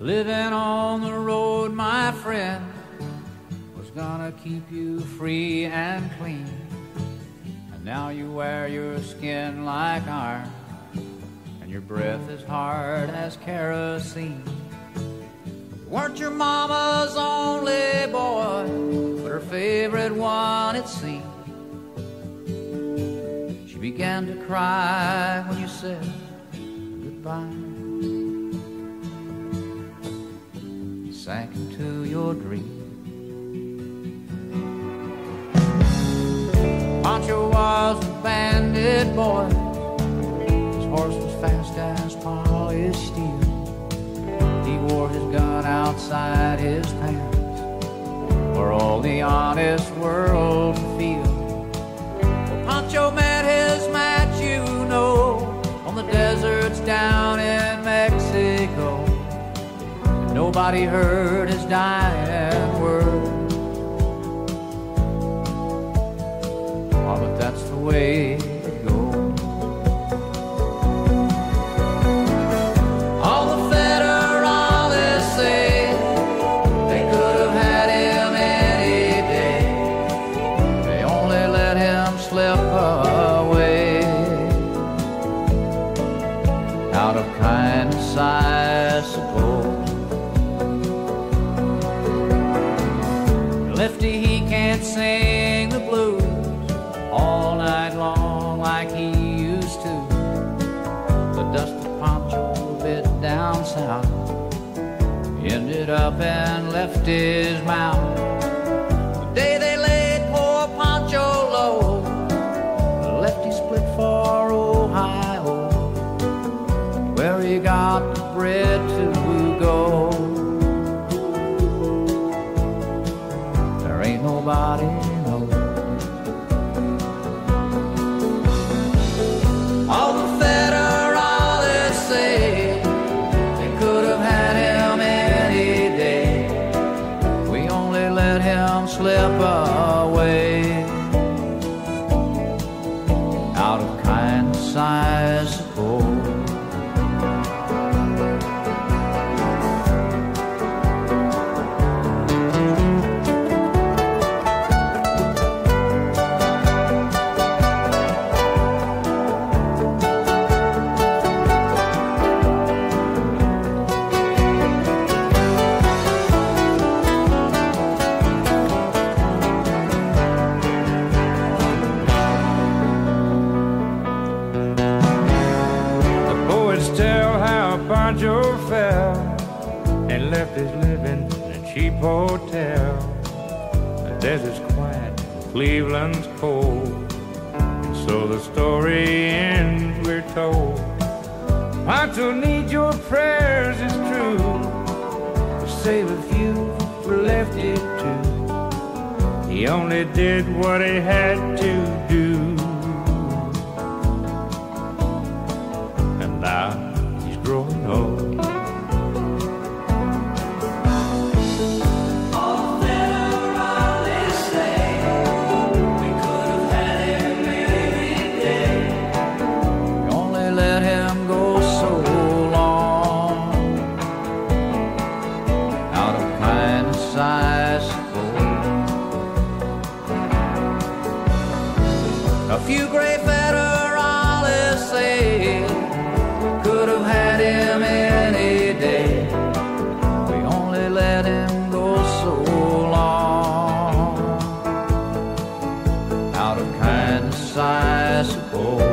Living on the road, my friend, was gonna keep you free and clean. And now you wear your skin like iron, and your breath is hard as kerosene. Weren't your mama's only boy, but her favorite one, it seemed. She began to cry when you said goodbye. Sank into your dream. Pancho was a bandit boy. His horse was fast as polished steel. He wore his gun outside his Nobody heard his dying words. Oh, ah, but that's the way Lefty, he can't sing the blues all night long like he used to. The dusty poncho bit down south ended up and left his mouth. Slip away. Out of kindness, I suppose. How Pancho fell and left his living in a cheap hotel. The desert's quiet, Cleveland's cold. And so the story ends, we're told. Pancho needs your prayers, it's true. To save a few for Lefty too. He only did what he had to do. few gray federales said could have had him any day. We only let him go so long out of kindness, I suppose.